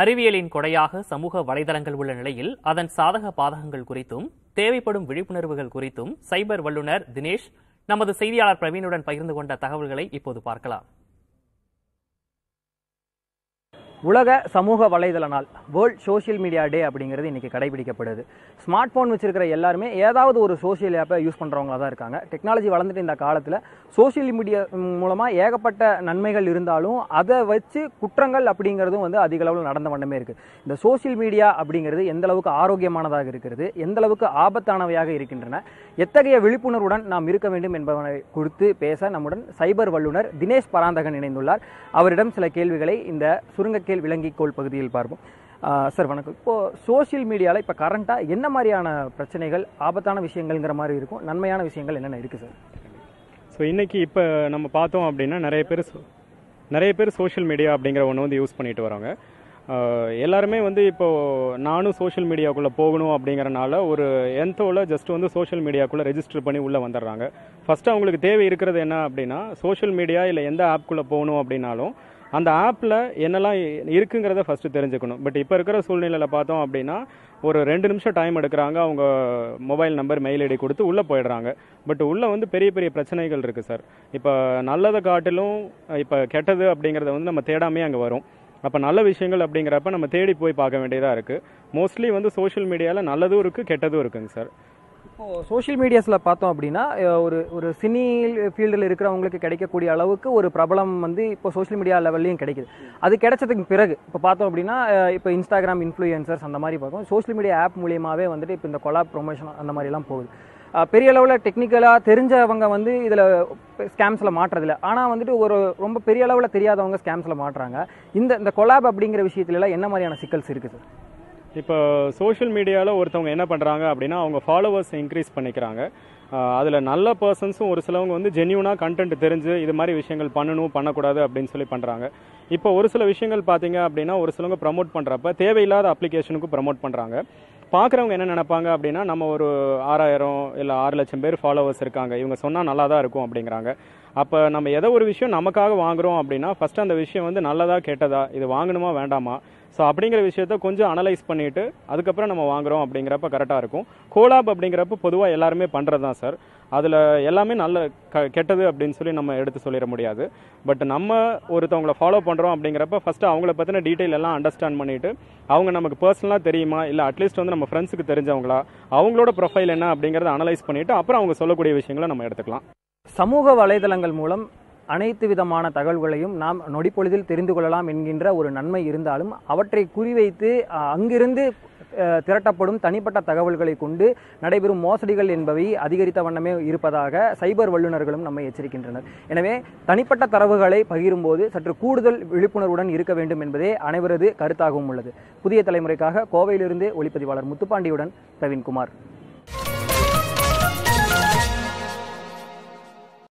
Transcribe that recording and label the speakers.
Speaker 1: அறிவியலின் கொடையாக சமூக வலைதளங்கள் உள்ள நிலையில் அதன் சாதக பாதகங்கள் குறித்தும் தேவைப்படும் விழிப்புணர்வுகள் குறித்தும் சைபர் வல்லுநர் தினேஷ் நமது செய்தியாளர் பிரவீனுடன் பகிர்ந்து கொண்ட தகவல்களை இப்போது பார்க்கலாம்.
Speaker 2: உலக சமூக வலைதள நாள் வேர்ல்ட் சோஷியல் மீடியா டே அப்படிங்கிறது இன்றைக்கி கடைபிடிக்கப்படுது. ஸ்மார்ட் ஃபோன் வச்சுருக்கிற எல்லாருமே ஏதாவது ஒரு சோஷியல் ஆப்பை யூஸ் பண்ணுறவங்களா தான் இருக்காங்க. டெக்னாலஜி வளர்ந்துட்டு இந்த காலத்தில் சோஷியல் மீடியா மூலமாக ஏகப்பட்ட நன்மைகள் இருந்தாலும் அதை வச்சு குற்றங்கள் அப்படிங்கிறதும் வந்து அதிக அளவில் நடந்த வண்ணமே இருக்குது இந்த சோஷியல் மீடியா அப்படிங்கிறது எந்த அளவுக்கு ஆரோக்கியமானதாக இருக்கிறது எந்த அளவுக்கு ஆபத்தானவையாக இருக்கின்றன எத்தகைய விழிப்புணர்வுடன் நாம் இருக்க வேண்டும் என்பவனை குறித்து பேச நம்முடன் சைபர் வல்லுநர் தினேஷ் பராந்தகன் இணைந்துள்ளார். அவரிடம் சில கேள்விகளை இந்த சுருங்க சுருங்கக்கேள் விளங்கிக்கோள் பகுதியில் பார்ப்போம். சார் வணக்கம். இப்போது சோஷியல் மீடியாவில் இப்போ கரண்ட்டாக என்ன மாதிரியான பிரச்சனைகள் ஆபத்தான விஷயங்கள்ங்கிற மாதிரி இருக்கும்? நன்மையான விஷயங்கள் என்னென்ன இருக்குது சார்?
Speaker 3: ஸோ இன்றைக்கி இப்போ நம்ம பார்த்தோம் அப்படின்னா நிறைய பேர் நிறைய பேர் சோஷியல் மீடியா அப்படிங்கிற ஒன்று வந்து யூஸ் பண்ணிட்டு வராங்க. எல்லாருமே வந்து இப்போது நானும் சோஷியல் மீடியாக்குள்ளே போகணும் அப்படிங்கிறனால ஒரு எந்தோவில் ஜஸ்ட் வந்து சோஷியல் மீடியாக்குள்ளே ரெஜிஸ்டர் பண்ணி உள்ளே வந்துடுறாங்க. ஃபஸ்ட்டு அவங்களுக்கு தேவை இருக்கிறது என்ன அப்படின்னா சோஷியல் மீடியா இல்லை எந்த ஆப்குள்ளே போகணும் அப்படின்னாலும் அந்த ஆப்பில் என்னெல்லாம் இ- இருக்குங்கிறத ஃபஸ்ட்டு தெரிஞ்சுக்கணும். பட் இப்போ இருக்கிற சூழ்நிலையில் பார்த்தோம் அப்படின்னா ஒரு ரெண்டு நிமிஷம் டைம் எடுக்கிறாங்க அவங்க மொபைல் நம்பர் மெயில் ஐடி கொடுத்து உள்ளே போயிடுறாங்க. பட் உள்ளே வந்து பெரிய பெரிய பிரச்சனைகள் இருக்குது சார் இப்போ நல்லதை காட்டிலும் இப்போ கெட்டது அப்படிங்கிறத வந்து நம்ம தேடாமே அங்கே வரும். அப்போ நல்ல விஷயங்கள் அப்படிங்கிறப்ப நம்ம தேடி போய் பார்க்க வேண்டியதாக இருக்குது மோஸ்ட்லி வந்து சோஷியல் மீடியாவில் நல்லதும் இருக்குது கெட்டதும் இருக்குங்க சார்
Speaker 2: இப்போது சோஷியல் மீடியாஸில் பார்த்தோம் அப்படின்னா ஒரு ஒரு சினி ஃபீல்டில் இருக்கிறவங்களுக்கு கிடைக்கக்கூடிய அளவுக்கு ஒரு பிரபலம் வந்து இப்போ சோஷியல் மீடியா லெவல்லையும் கிடைக்குது. அது கிடைச்சதுக்கு பிறகு இப்போ பார்த்தோம் அப்படின்னா இப்போ இன்ஸ்டாகிராம் இன்ஃப்ளூயன்சர்ஸ் அந்த மாதிரி பார்த்தோம். சோஷியல் மீடியா ஆப் மூலியமாகவே வந்துட்டு இப்போ இந்த கொலாப் ப்ரொமோஷன் அந்த மாதிரிலாம் போகுது. பெரிய அளவில் டெக்னிக்கலாக தெரிஞ்சவங்க வந்து இதில் ஸ்கேம்ஸில் மாட்டுறதில்ல. ஆனால் வந்துட்டு ஒரு ரொம்ப பெரிய அளவில் தெரியாதவங்க ஸ்கேம்ஸில் மாட்டுறாங்க. இந்த இந்த கொலாப் அப்படிங்கிற விஷயத்துலலாம் என்ன மாதிரியான சிக்கல்ஸ் இருக்குது? சார்
Speaker 3: இப்போ சோஷியல் மீடியாவில் ஒருத்தவங்க என்ன பண்ணுறாங்க அப்படின்னா அவங்க ஃபாலோவர்ஸ் இன்க்ரீஸ் பண்ணிக்கிறாங்க. அதில் நல்ல பர்சன்ஸும் ஒரு சிலவங்க வந்து ஜென்யூனாக கண்டென்ட் தெரிஞ்சு இது மாதிரி விஷயங்கள் பண்ணணும் பண்ணக்கூடாது அப்படின்னு சொல்லி பண்ணுறாங்க இப்போ ஒரு சில விஷயங்கள் பார்த்தீங்க அப்படின்னா ஒரு சிலவங்க ப்ரமோட் பண்ணுறப்ப தேவையில்லாத அப்ளிகேஷனுக்கு ப்ரமோட் பண்ணுறாங்க பார்க்குறவங்க என்ன நினைப்பாங்க அப்படின்னா நம்ம ஒரு ஆறாயிரம் இல்லை ஆறு லட்சம் பேர் ஃபாலோவர்ஸ் இருக்காங்க. இவங்க சொன்னால் நல்லா தான் இருக்கும் அப்படிங்கிறாங்க. அப்போ நம்ம எதோ ஒரு விஷயம் நமக்காக வாங்குறோம் அப்படின்னா ஃபஸ்ட்டு அந்த விஷயம் வந்து நல்லதா கெட்டதா இது வாங்கணுமா வேண்டாமா ஸோ அப்படிங்கிற விஷயத்த கொஞ்சம் அனலைஸ் பண்ணிட்டு அதுக்கப்புறம் நம்ம வாங்குறோம் அப்படிங்கிறப்ப கரெக்டாக இருக்கும். கோலாப் அப்படிங்கிறப்ப பொதுவாக எல்லாருமே பண்ணுறது தான் சார் அதில் எல்லாமே நல்ல க கெட்டது அப்படின்னு சொல்லி நம்ம எடுத்து சொல்லிட முடியாது. பட் நம்ம ஒருத்தவங்கள ஃபாலோ பண்ணுறோம் அப்படிங்கிறப்ப ஃபஸ்ட்டு அவங்கள பற்றின டீட்டெயில் எல்லாம் அண்டர்ஸ்டாண்ட் பண்ணிவிட்டு அவங்க நமக்கு பர்சனலாக தெரியுமா? இல்லை அட்லீஸ்ட் வந்து நம்ம ஃப்ரெண்ட்ஸுக்கு தெரிஞ்சவங்களா? அவங்களோட ப்ரொஃபைல் என்ன அப்படிங்கிறத அனலைஸ் பண்ணிவிட்டு அப்புறம் அவங்க சொல்லக்கூடிய விஷயங்களை நம்ம எடுத்துக்கலாம்.
Speaker 2: சமூக வலைதளங்கள் மூலம் அனைத்து விதமான தகவல்களையும் நாம் நொடிப்பொழுதில் தெரிந்து கொள்ளலாம் என்கின்ற ஒரு நன்மை இருந்தாலும் அவற்றை குறிவைத்து அங்கிருந்து திரட்டப்படும் தனிப்பட்ட தகவல்களை கொண்டு நடைபெறும் மோசடிகள் என்பவை அதிகரித்த வண்ணமே இருப்பதாக சைபர் வல்லுநர்களும் நம்மை எச்சரிக்கின்றனர். எனவே தனிப்பட்ட தரவுகளை பகிரும்போது சற்று கூடுதல் விழிப்புணர்வுடன் இருக்க வேண்டும் என்பதே அனைவரது கருத்தாகவும் உள்ளது. புதிய தலைமுறைக்காக கோவையிலிருந்து ஒளிப்பதிவாளர் முத்துப்பாண்டியுடன் பிரவீன்குமார்.